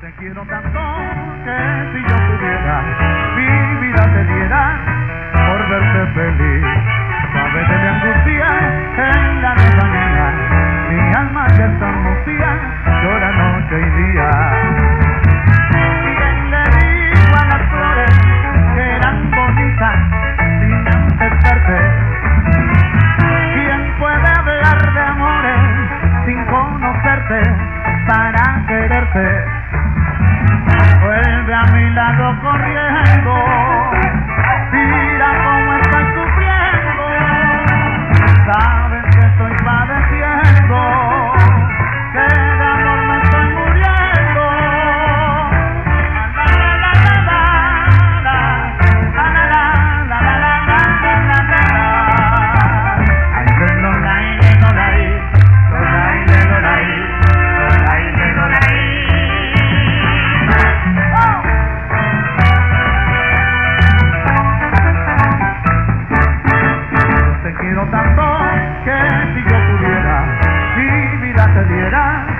te quiero tanto que si yo pudiera, mi vida te diera por verte feliz. Sabes de mi angustia en la noche mía, mi alma ya está angustia, llora noche y día. para quererte i